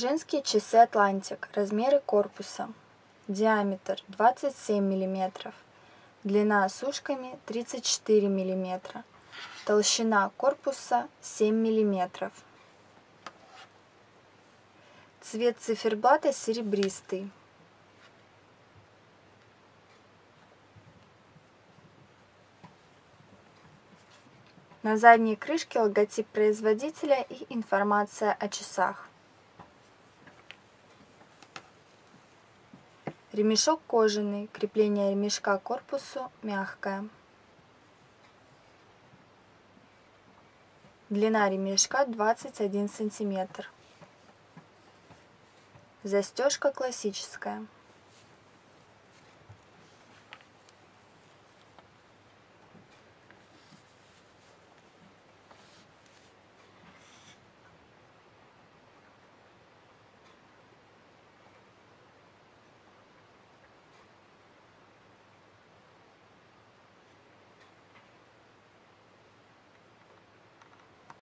Женские часы Атлантик. Размеры корпуса. Диаметр 27 мм. Длина с ушками 34 мм. Толщина корпуса 7 мм. Цвет циферблата серебристый. На задней крышке логотип производителя и информация о часах. Ремешок кожаный, крепление ремешка к корпусу мягкое. Длина ремешка 21 сантиметр. Застежка классическая.